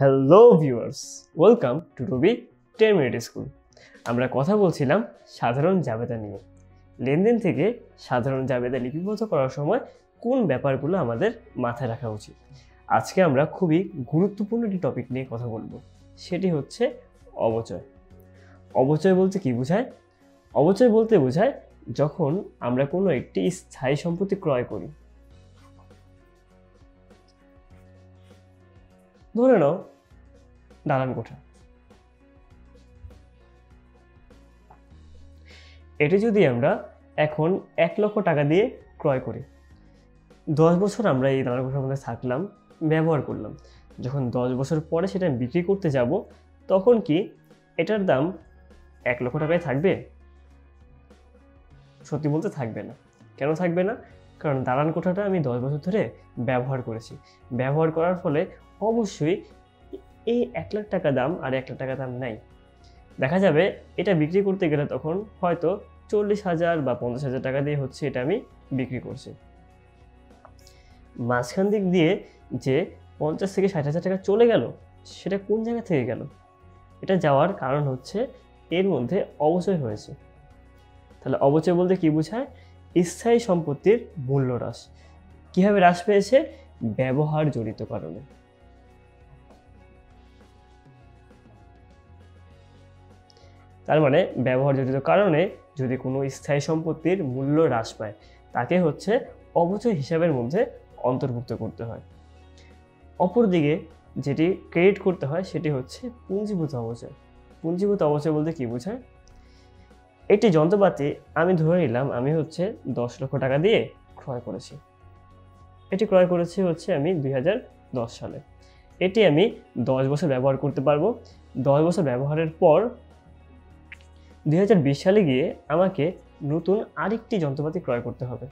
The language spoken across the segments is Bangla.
Hello viewers welcome to Ruby ten minute school আমরা কথা বলছিলাম সাধারণ জাবেদা নিয়ে। লেনদেন থেকে সাধারণ জাবেদা লিপিবদ্ধ করার সময় কোন ব্যাপারগুলো আমাদের মাথায় রাখা উচিত? আজকে আমরা খুবই গুরুত্বপূর্ণ একটি টপিক নিয়ে কথা বলব। সেটি হচ্ছে অবচয়। অবচয় বলতে কি বোঝায়? অবচয় বলতে বোঝায় যখন আমরা কোনো একটি স্থায়ী সম্পত্তি ক্রয় করি। ধরে নাও, দালান কোঠা। এটি যদি আমরা এখন এক লক্ষ টাকা দিয়ে ক্রয় করি, দশ বছর আমরা এই দালান কোঠার মধ্যে থাকলাম, ব্যবহার করলাম। যখন দশ বছর পরে সেটা বিক্রি করতে যাব, তখন কি এটার দাম এক লক্ষ টাকায় থাকবে? সত্যি বলতে থাকবে না। কেন থাকবে না? কারণ দালান কোঠাটা আমি দশ বছর ধরে ব্যবহার করেছি। ব্যবহার করার ফলে অবশ্যই এই এক লাখ টাকা দাম আর এক লাখ টাকা দাম নাই। দেখা যাবে এটা বিক্রি করতে গেলে তখন হয়তো চল্লিশ হাজার বা পঞ্চাশ হাজার টাকা দিয়ে হচ্ছে এটা আমি বিক্রি করছি। মাঝখান দিক দিয়ে যে পঞ্চাশ থেকে ষাট হাজার টাকা চলে গেল, সেটা কোন জায়গা থেকে গেল? এটা যাওয়ার কারণ হচ্ছে এর মধ্যে অবচয় হয়েছে। তাহলে অবচয় বলতে কি বোঝায়? স্থায়ী সম্পত্তির মূল্য হ্রাস। কীভাবে হ্রাস পেয়েছে? ব্যবহার জড়িত কারণে। তার মানে ব্যবহারজনিত কারণে যদি কোনো স্থায়ী সম্পত্তির মূল্য হ্রাস পায়, তাকে হচ্ছে অবচয় হিসাবের মধ্যে অন্তর্ভুক্ত করতে হয়। অপরদিকে যেটি ক্রেডিট করতে হয়, সেটি হচ্ছে পুঞ্জীভূত অবচয় পুঞ্জীভূত অবচয় বলতে কী বোঝায়? একটি যন্ত্রপাতি আমি ধরে নিলাম, আমি হচ্ছে দশ লক্ষ টাকা দিয়ে ক্রয় করেছি। এটি ক্রয় করেছি হচ্ছে আমি দুই হাজার দশ সালে। এটি আমি দশ বছর ব্যবহার করতে পারব। দশ বছর ব্যবহারের পর দুই হাজার বিশ সালে গিয়ে আমাকে নতুন আরেকটি যন্ত্রপাতি ক্রয় করতে হবে।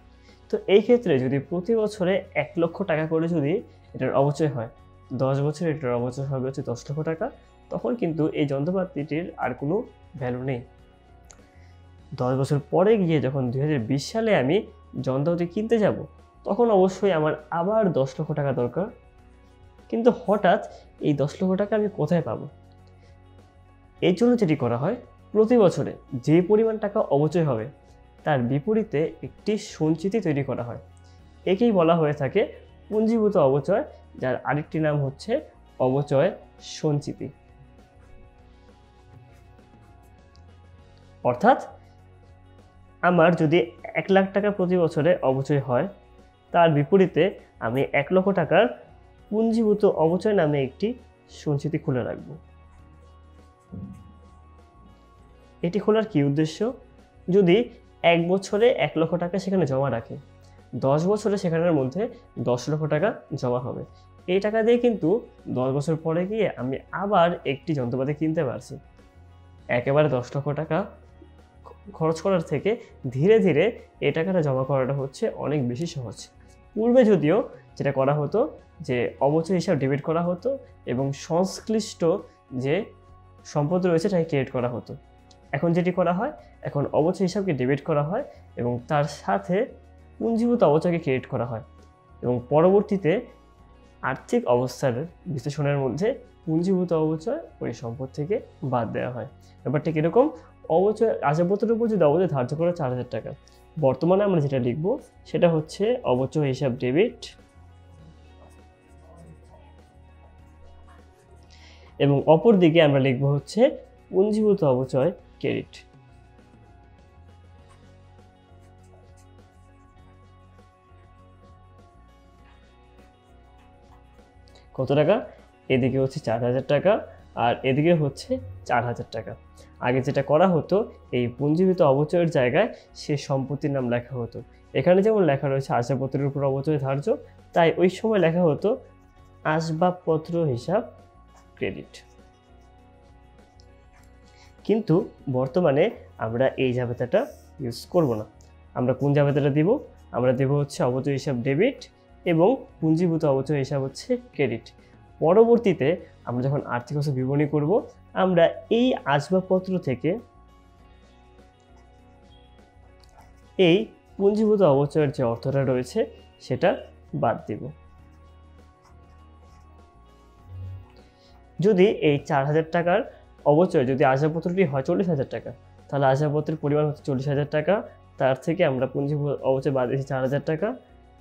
তো এই ক্ষেত্রে যদি প্রতি বছরে এক লক্ষ টাকা করে যদি এটার অবচয় হয়, দশ বছরে এটার অবচয় হবে হচ্ছে দশ লক্ষ টাকা, তখন কিন্তু এই যন্ত্রপাতিটির আর কোনো ভ্যালু নেই। দশ বছর পরে গিয়ে যখন দুই হাজার বিশ সালে আমি যন্ত্রপাতি কিনতে যাব, তখন অবশ্যই আমার আবার দশ লক্ষ টাকা দরকার। কিন্তু হঠাৎ এই দশ লক্ষ টাকা আমি কোথায় পাবো? এর জন্য যেটি করা হয় প্রতি বছরে যে পরিমাণ টাকা অবচয় হবে, তার বিপরীতে একটি সঞ্চিতি তৈরি করা হয়। একেই বলা হয়ে থাকে পুঞ্জীভূত অবচয় যার আরেকটি নাম হচ্ছে অবচয় সঞ্চিতি। অর্থাৎ, আমার যদি এক লাখ টাকা প্রতি বছরে অবচয় হয়, তার বিপরীতে আমি এক লক্ষ টাকার পুঞ্জীভূত অবচয় নামে একটি সঞ্চিতি খুলে রাখব। এটি খোলার কী উদ্দেশ্য? যদি এক বছরে এক লক্ষ টাকা সেখানে জমা রাখে, দশ বছরে সেখানের মধ্যে দশ লক্ষ টাকা জমা হবে। এই টাকা দিয়ে কিন্তু দশ বছর পরে গিয়ে আমি আবার একটি যন্ত্রপাতি কিনতে পারছি। একেবারে দশ লক্ষ টাকা খরচ করার থেকে ধীরে ধীরে এই টাকাটা জমা করাটা হচ্ছে অনেক বেশি সহজ। পূর্বে যদিও যেটা করা হতো যে অবচয় হিসাব ডেবিট করা হতো এবং সংশ্লিষ্ট যে সম্পদ রয়েছে তাকে ক্রিয়েট করা হতো। এখন যেটি করা হয়, এখন অবচয় হিসাবকে ডেবিট করা হয় এবং তার সাথে পুঞ্জীভূত অবচয়কে ক্রিয়েট করা হয় এবং পরবর্তীতে আর্থিক অবস্থার বিশ্লেষণের মধ্যে পুঞ্জীভূত অবচয় ওই সম্পদ থেকে বাদ দেওয়া হয়। ব্যাপারটা কীরকম? অবচয় আসবাবপত্রের উপর যদি অবচয় ধার্য করা চার হাজার টাকা। বর্তমানে আমরা যেটা লিখব, সেটা হচ্ছে অবচয় হিসাব ডেবিট এবং অপর দিকে আমরা লিখব হচ্ছে পুঞ্জীভূত অবচয় ক্রেডিট কত টাকা? এদিকে হচ্ছে চার হাজার টাকা আর এদিকে হচ্ছে চার হাজার টাকা। আগে যেটা করা হতো, এই পুঞ্জীভূত অবচয়ের জায়গায় সে সম্পত্তির নাম লেখা হতো। এখানে যেমন লেখা রয়েছে, আসবাবপত্রের উপর অবচয় ধার্য, তাই ওই সময় লেখা হতো, আসবাবপত্র হিসাব ক্রেডিট কিন্তু বর্তমানে আমরা এই জাবেতাটা ইউজ করব না। আমরা কোন জাবেতাটা দিব? আমরা দেব হচ্ছে অবচয় হিসাব ডেবিট এবং পুঞ্জীভূত অবচয় হিসাব হচ্ছে ক্রেডিট পরবর্তীতে আমরা যখন আর্থিক অবস্থা বিবরণী করব, আমরা এই আসবাবপত্র থেকে এই পুঞ্জীভূত অবচয়ের যে অর্থটা রয়েছে, সেটা বাদ দিব। যদি এই চার হাজার টাকার অবচয় যদি আসবাবপত্রটি হয় চল্লিশ হাজার টাকা, তাহলে আসবাবপত্রের পরিমাণ হচ্ছে চল্লিশ হাজার টাকা, তার থেকে আমরা পুঁজি অবচয় বাদ দিয়েছি চার হাজার টাকা।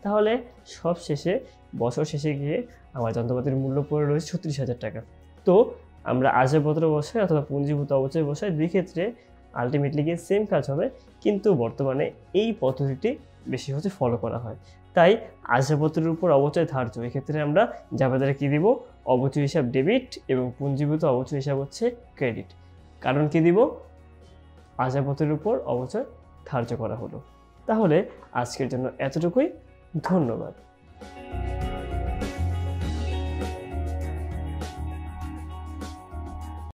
তাহলে সব শেষে, বছর শেষে গিয়ে আমার যন্ত্রপাতির মূল্য পড়ে রয়েছে ছত্রিশ হাজার টাকা। তো আমরা আসবাবপত্র বসাই অথবা পুঞ্জীভূত অবচয় বসাই দুই ক্ষেত্রে আলটিমেটলি গিয়ে সেম কাজ হবে, কিন্তু বর্তমানে এই পদ্ধতিটি বেশি হচ্ছে ফলো করা হয়। তাই আসবাবপত্রের উপর অবচয় ধার্য। এক্ষেত্রে আমরা জাবেদারে কী দিব? অবচয় হিসাব ডেবিট এবং পুঞ্জীভূত অবচয় হিসাব হচ্ছে ক্রেডিট। কারণ কী দিব? আসবাবপত্রের উপর অবচয় ধার্য করা হলো। তাহলে আজকের জন্য এতটুকুই। ধন্যবাদ।